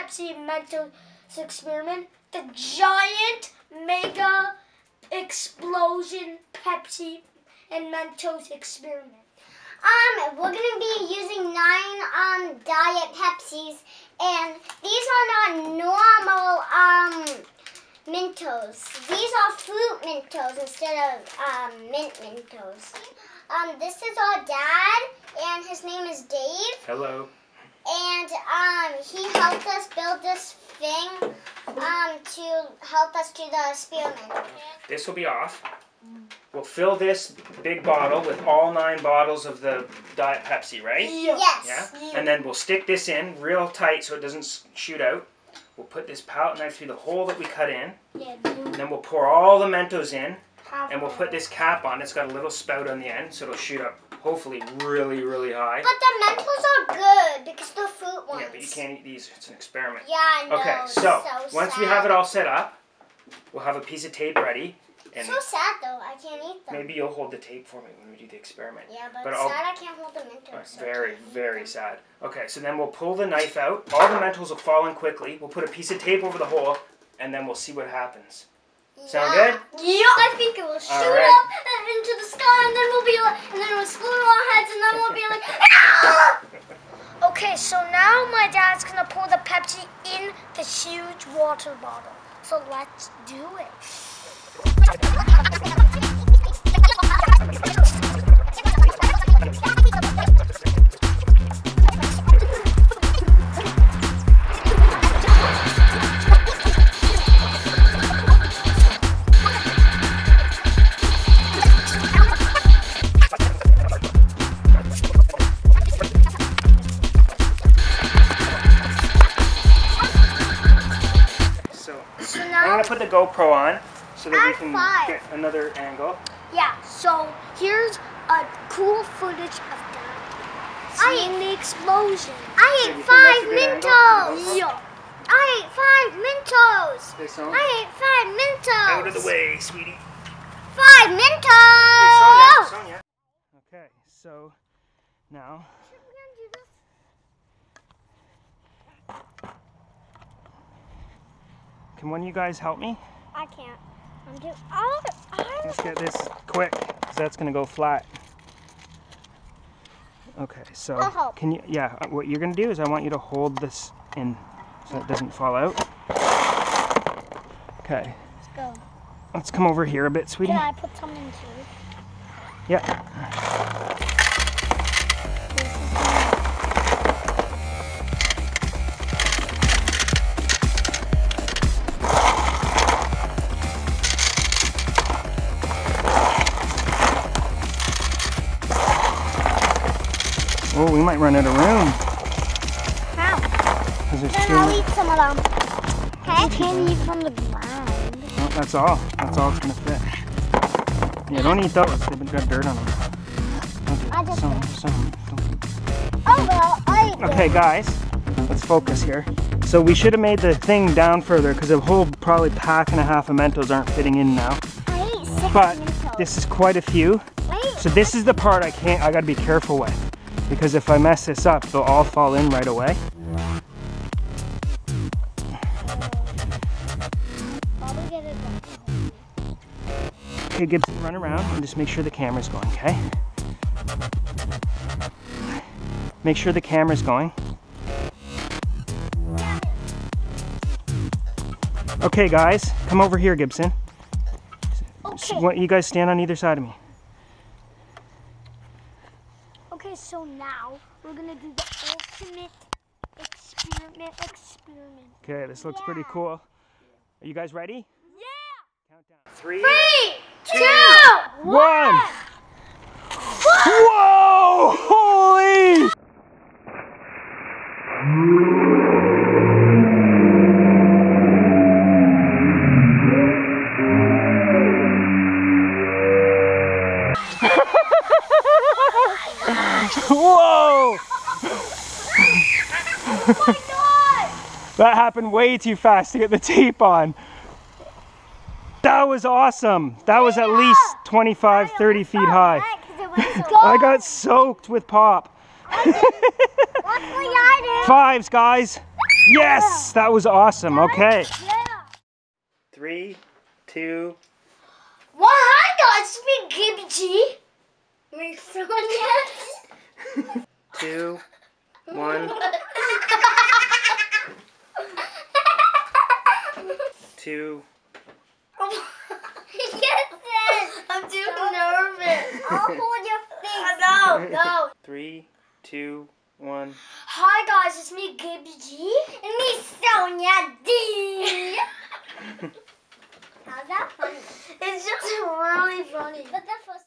Pepsi Mentos experiment, the giant mega explosion Pepsi and Mentos experiment. Um, we're gonna be using nine um diet Pepsis, and these are not normal um Mentos. These are fruit Mentos instead of um mint Mentos. Um, this is our dad, and his name is Dave, Hello. And um he helped us build this thing um to help us do the experiment. This will be off. We'll fill this big bottle with all nine bottles of the Diet Pepsi, right? Yes. Yeah? And then we'll stick this in real tight so it doesn't shoot out. We'll put this palette knife through the hole that we cut in. Yeah, And then we'll pour all the Mentos in. And we'll put this cap on. It's got a little spout on the end so it'll shoot up hopefully really, really high. But the Mentos are good because they're fruit ones. Yeah, but you can't eat these. It's an experiment. Yeah, I know. Okay, so so once we have it all set up, we'll have a piece of tape ready. And So sad though, I can't eat them. maybe you'll hold the tape for me when we do the experiment. Yeah, but, But I'll- sad I can't hold the Mentos. Alright, so Very, very sad. Okay, so then we'll pull the knife out. All the Mentos will fall in quickly. We'll put a piece of tape over the hole, and then we'll see what happens. Sound Yeah. good? Yeah, I think it will shoot Alright. up into the sky, and then we'll be like, and then it will explode on our heads, and then we'll be like, "Ah!" Okay, so now my dad's gonna pour the Pepsi in the huge water bottle. So let's do it. Put the GoPro on so that we can five. get another angle. yeah. So here's a cool footage of dad seeing I ate, the explosion. I ate you five that's a good angle? Mentos. Yeah. I ate five Mentos. Okay, so I ate five Mentos. out of the way, sweetie. Five Okay, Mentos. Sonja, Sonja. Okay, so now can one of you guys help me? I can't. I'm doing. Oh, I. Let's get this quick, because that's gonna go flat. Okay, so I'll help. can you? Yeah, uh, what you're gonna do is I want you to hold this in so it doesn't fall out. Okay, Let's go. let's come over here a bit, sweetie. Can I put some in too? Yeah. Oh, we might run out of room. How? Then too I'll eat some of them. Okay. You can't eat from the ground. Oh, that's all. That's all it's gonna fit. Yeah, don't eat those. They've got dirt on them. I just- Some, some. Oh well, I Okay, guys, let's focus here. So we should have made the thing down further because a whole probably pack and a half of Mentos aren't fitting in now. I ate six But Mentos. this is quite a few. I ate So this is the part I can't, I gotta be careful with. Because if I mess this up, they'll all fall in right away. Probably get it done. Okay, Gibson, run around and just make sure the camera's going, okay? Make sure the camera's going. Okay, guys, come over here, Gibson. Okay. what- You guys stand on either side of me. Okay, so now we're gonna do the ultimate experiment. Experiment. Okay, this looks pretty cool. Are you guys ready? Yeah. Countdown. Three, Three, two, two, one. That happened way too fast to get the tape on. That was awesome. That was at least 25, 30 feet high. I got soaked with pop. I did. Fives, guys. Yes, that was awesome. Okay. Yeah. Three, two. Well, hi guys, it's me, Gibby G. My friend, two, one, two. yes, I'm too nervous. I'll hold your face. No, no. Three, two, one. Hi guys, it's me, Gibby G. And me, Sonja D. How's that funny? It's just really funny. But the first